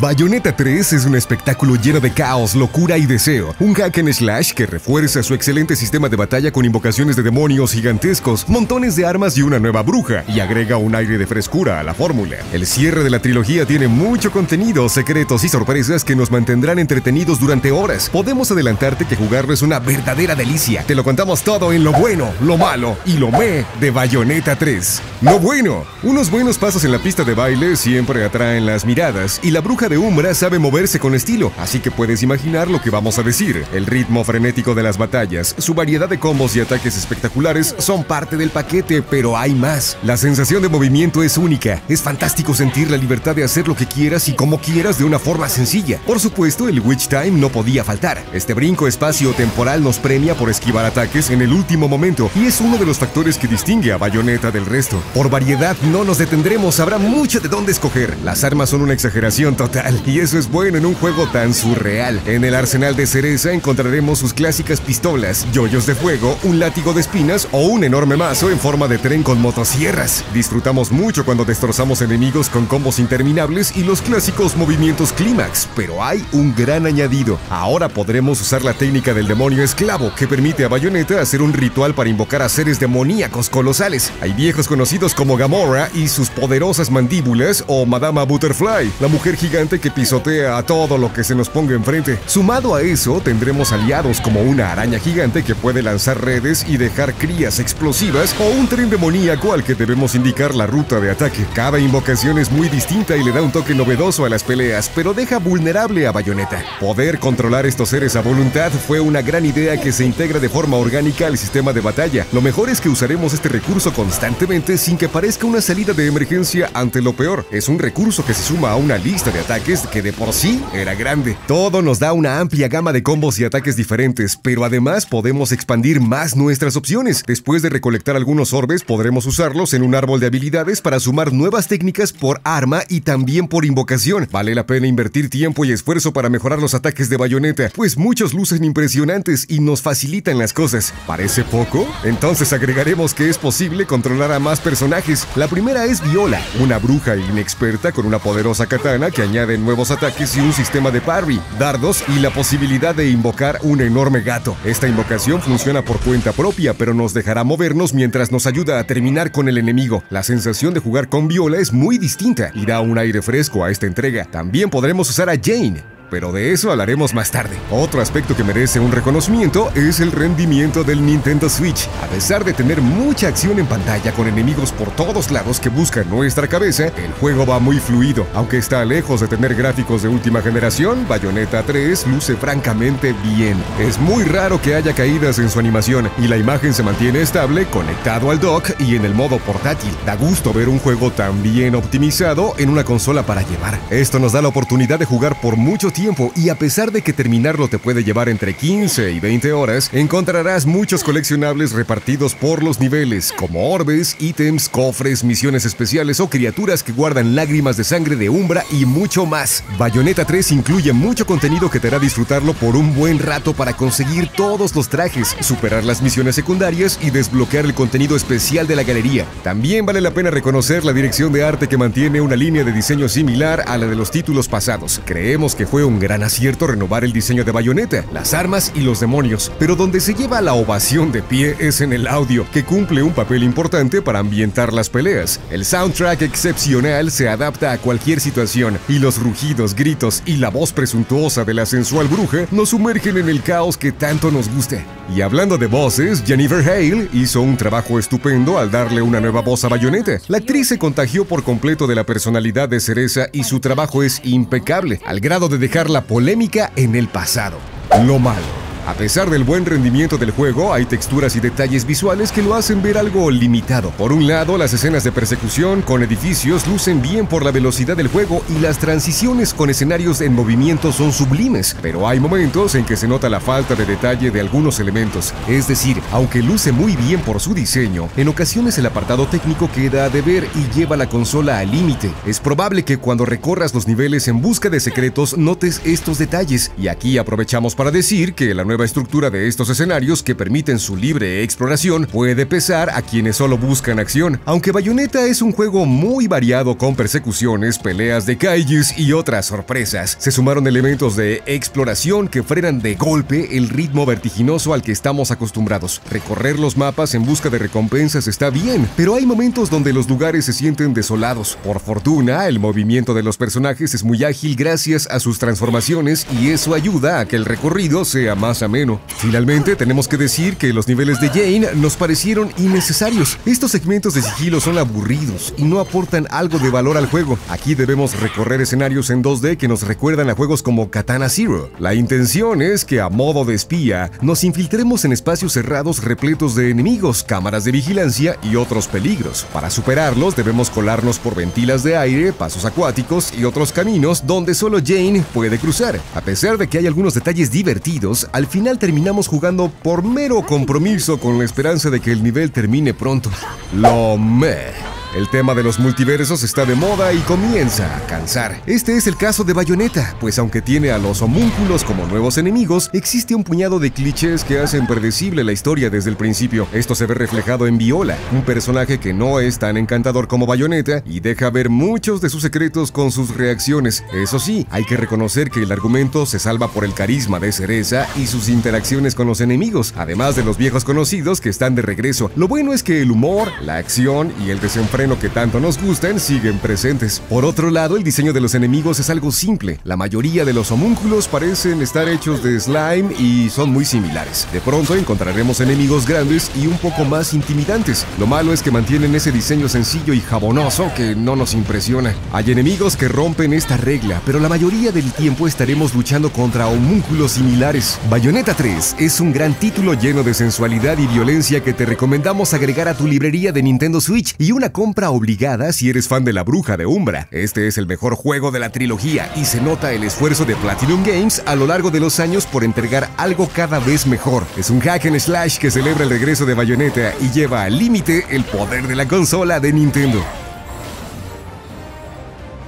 Bayonetta 3 es un espectáculo lleno de caos, locura y deseo. Un hack and slash que refuerza su excelente sistema de batalla con invocaciones de demonios gigantescos, montones de armas y una nueva bruja, y agrega un aire de frescura a la fórmula. El cierre de la trilogía tiene mucho contenido, secretos y sorpresas que nos mantendrán entretenidos durante horas. Podemos adelantarte que jugarlo es una verdadera delicia. Te lo contamos todo en lo bueno, lo malo y lo me de Bayonetta 3. Lo bueno, unos buenos pasos en la pista de baile siempre atraen las miradas y la bruja de Umbra sabe moverse con estilo, así que puedes imaginar lo que vamos a decir. El ritmo frenético de las batallas, su variedad de combos y ataques espectaculares son parte del paquete, pero hay más. La sensación de movimiento es única. Es fantástico sentir la libertad de hacer lo que quieras y como quieras de una forma sencilla. Por supuesto, el Witch Time no podía faltar. Este brinco espacio-temporal nos premia por esquivar ataques en el último momento y es uno de los factores que distingue a Bayonetta del resto. Por variedad no nos detendremos, habrá mucho de dónde escoger. Las armas son una exageración total y eso es bueno en un juego tan surreal. En el arsenal de cereza encontraremos sus clásicas pistolas, yoyos de fuego, un látigo de espinas o un enorme mazo en forma de tren con motosierras. Disfrutamos mucho cuando destrozamos enemigos con combos interminables y los clásicos movimientos clímax, pero hay un gran añadido. Ahora podremos usar la técnica del demonio esclavo que permite a Bayonetta hacer un ritual para invocar a seres demoníacos colosales. Hay viejos conocidos como Gamora y sus poderosas mandíbulas o Madama Butterfly, la mujer gigante que pisotea a todo lo que se nos ponga enfrente. Sumado a eso, tendremos aliados como una araña gigante que puede lanzar redes y dejar crías explosivas o un tren demoníaco al que debemos indicar la ruta de ataque. Cada invocación es muy distinta y le da un toque novedoso a las peleas, pero deja vulnerable a Bayonetta. Poder controlar estos seres a voluntad fue una gran idea que se integra de forma orgánica al sistema de batalla. Lo mejor es que usaremos este recurso constantemente sin que parezca una salida de emergencia ante lo peor. Es un recurso que se suma a una lista de ataques que de por sí era grande. Todo nos da una amplia gama de combos y ataques diferentes, pero además podemos expandir más nuestras opciones. Después de recolectar algunos orbes, podremos usarlos en un árbol de habilidades para sumar nuevas técnicas por arma y también por invocación. Vale la pena invertir tiempo y esfuerzo para mejorar los ataques de bayoneta, pues muchos lucen impresionantes y nos facilitan las cosas. ¿Parece poco? Entonces agregaremos que es posible controlar a más personajes. La primera es Viola, una bruja inexperta con una poderosa katana que añade de nuevos ataques y un sistema de parry, dardos y la posibilidad de invocar un enorme gato. Esta invocación funciona por cuenta propia, pero nos dejará movernos mientras nos ayuda a terminar con el enemigo. La sensación de jugar con Viola es muy distinta y da un aire fresco a esta entrega. También podremos usar a Jane, pero de eso hablaremos más tarde. Otro aspecto que merece un reconocimiento es el rendimiento del Nintendo Switch. A pesar de tener mucha acción en pantalla con enemigos por todos lados que buscan nuestra cabeza, el juego va muy fluido. Aunque está lejos de tener gráficos de última generación, Bayonetta 3 luce francamente bien. Es muy raro que haya caídas en su animación y la imagen se mantiene estable conectado al dock y en el modo portátil. Da gusto ver un juego tan bien optimizado en una consola para llevar. Esto nos da la oportunidad de jugar por mucho tiempo tiempo y a pesar de que terminarlo te puede llevar entre 15 y 20 horas, encontrarás muchos coleccionables repartidos por los niveles, como orbes, ítems, cofres, misiones especiales o criaturas que guardan lágrimas de sangre de umbra y mucho más. Bayonetta 3 incluye mucho contenido que te hará disfrutarlo por un buen rato para conseguir todos los trajes, superar las misiones secundarias y desbloquear el contenido especial de la galería. También vale la pena reconocer la dirección de arte que mantiene una línea de diseño similar a la de los títulos pasados. Creemos que fue un gran acierto renovar el diseño de Bayonetta, las armas y los demonios, pero donde se lleva la ovación de pie es en el audio, que cumple un papel importante para ambientar las peleas. El soundtrack excepcional se adapta a cualquier situación y los rugidos, gritos y la voz presuntuosa de la sensual bruja nos sumergen en el caos que tanto nos gusta. Y hablando de voces, Jennifer Hale hizo un trabajo estupendo al darle una nueva voz a Bayonetta. La actriz se contagió por completo de la personalidad de Cereza y su trabajo es impecable, al grado de dejar la polémica en el pasado. Lo malo. A pesar del buen rendimiento del juego, hay texturas y detalles visuales que lo hacen ver algo limitado. Por un lado, las escenas de persecución con edificios lucen bien por la velocidad del juego y las transiciones con escenarios en movimiento son sublimes, pero hay momentos en que se nota la falta de detalle de algunos elementos. Es decir, aunque luce muy bien por su diseño, en ocasiones el apartado técnico queda a deber y lleva la consola al límite. Es probable que cuando recorras los niveles en busca de secretos notes estos detalles, y aquí aprovechamos para decir que la nueva estructura de estos escenarios que permiten su libre exploración puede pesar a quienes solo buscan acción, aunque Bayonetta es un juego muy variado con persecuciones, peleas de kaijus y otras sorpresas. Se sumaron elementos de exploración que frenan de golpe el ritmo vertiginoso al que estamos acostumbrados. Recorrer los mapas en busca de recompensas está bien, pero hay momentos donde los lugares se sienten desolados. Por fortuna, el movimiento de los personajes es muy ágil gracias a sus transformaciones y eso ayuda a que el recorrido sea más ameno. Finalmente, tenemos que decir que los niveles de Jane nos parecieron innecesarios. Estos segmentos de sigilo son aburridos y no aportan algo de valor al juego. Aquí debemos recorrer escenarios en 2D que nos recuerdan a juegos como Katana Zero. La intención es que a modo de espía nos infiltremos en espacios cerrados repletos de enemigos, cámaras de vigilancia y otros peligros. Para superarlos debemos colarnos por ventilas de aire, pasos acuáticos y otros caminos donde solo Jane puede cruzar. A pesar de que hay algunos detalles divertidos, al final terminamos jugando por mero compromiso con la esperanza de que el nivel termine pronto. Lo me. El tema de los multiversos está de moda y comienza a cansar. Este es el caso de Bayonetta, pues aunque tiene a los homúnculos como nuevos enemigos, existe un puñado de clichés que hacen predecible la historia desde el principio. Esto se ve reflejado en Viola, un personaje que no es tan encantador como Bayonetta y deja ver muchos de sus secretos con sus reacciones. Eso sí, hay que reconocer que el argumento se salva por el carisma de Cereza y sus interacciones con los enemigos, además de los viejos conocidos que están de regreso. Lo bueno es que el humor, la acción y el desenfreno que tanto nos gustan siguen presentes. Por otro lado, el diseño de los enemigos es algo simple. La mayoría de los homúnculos parecen estar hechos de slime y son muy similares. De pronto encontraremos enemigos grandes y un poco más intimidantes. Lo malo es que mantienen ese diseño sencillo y jabonoso que no nos impresiona. Hay enemigos que rompen esta regla, pero la mayoría del tiempo estaremos luchando contra homúnculos similares. Bayonetta 3 es un gran título lleno de sensualidad y violencia que te recomendamos agregar a tu librería de Nintendo Switch y una compra compra obligada si eres fan de la bruja de Umbra. Este es el mejor juego de la trilogía y se nota el esfuerzo de Platinum Games a lo largo de los años por entregar algo cada vez mejor. Es un hack and slash que celebra el regreso de Bayonetta y lleva al límite el poder de la consola de Nintendo.